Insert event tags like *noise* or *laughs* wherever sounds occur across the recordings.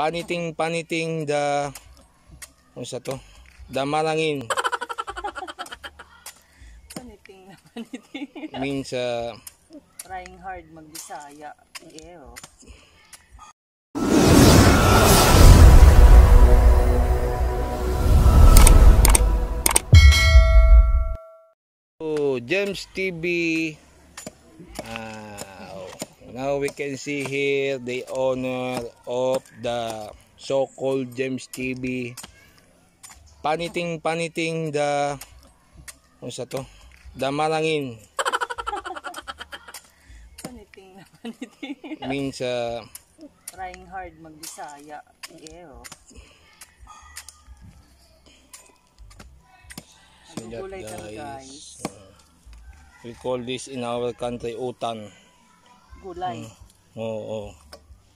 paniting paniting the ano sa to? Damarangin Paniting na paniting. means uh, Trying hard magbisaya. Oh, Gems TV uh, now we can see here the owner of the so-called Gems TV paniting paniting the ano sa to? Damarangin Paniting na paniting. *laughs* means uh, Trying hard magbisaya. Iyo. So that guys. uh, we call this in our country utan. Gulay. Oo, oh,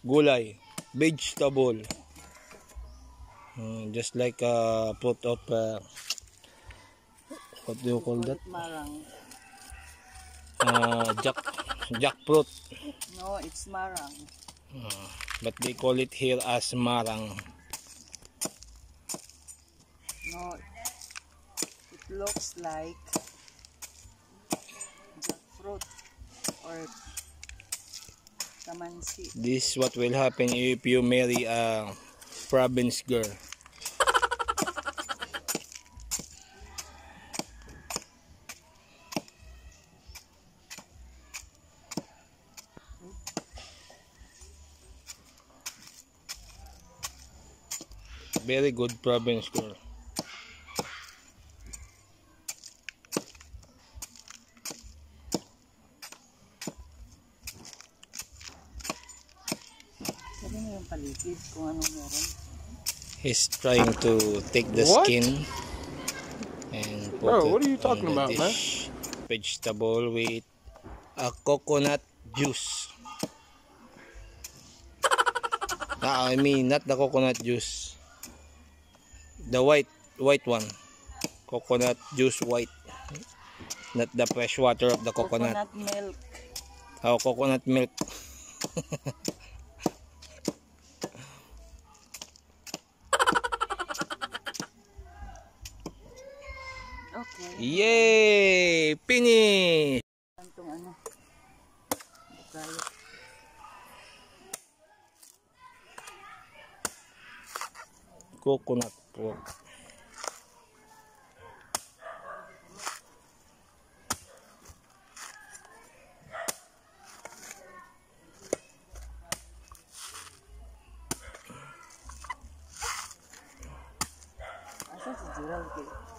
gulay, vegetable. Uh, just like a fruit of uh, what do you call that? Marang. Uh, jack jackfruit. No, it's marang. Uh, but they call it here as marang. No, it looks like jackfruit or kamansi. This what will happen if you marry a province girl. Very good province girl. Mo yung paligid kung anong meron. He's trying to take the What? skin and put Bro, it what are you talking about, man? dish. Vegetable with a coconut juice. *laughs* Ah, I mean not the coconut juice. The white white one. Coconut juice white. Not the fresh water of the coconut. Coconut milk. Oh, coconut milk. *laughs* Yay! Finish! Itong ano. Bukayo. Coconut pork. Asa si Gerald kay?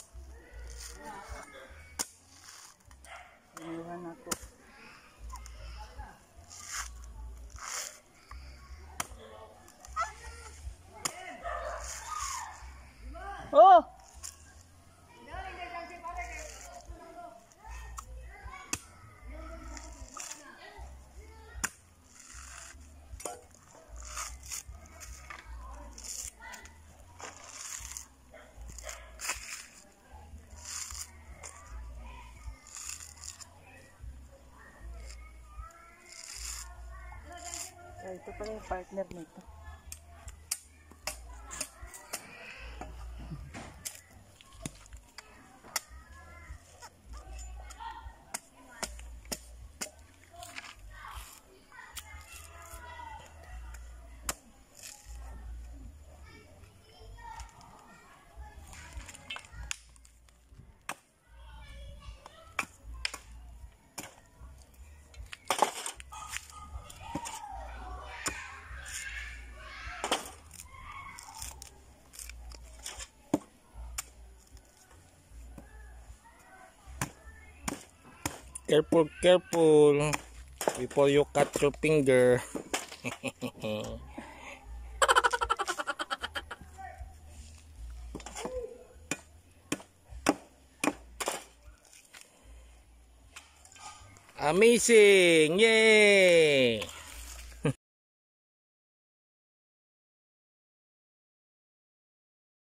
Ako. Oh! Ito pala yung partner nito. Careful, careful. Before you cut your finger. *laughs* Amazing! Yay!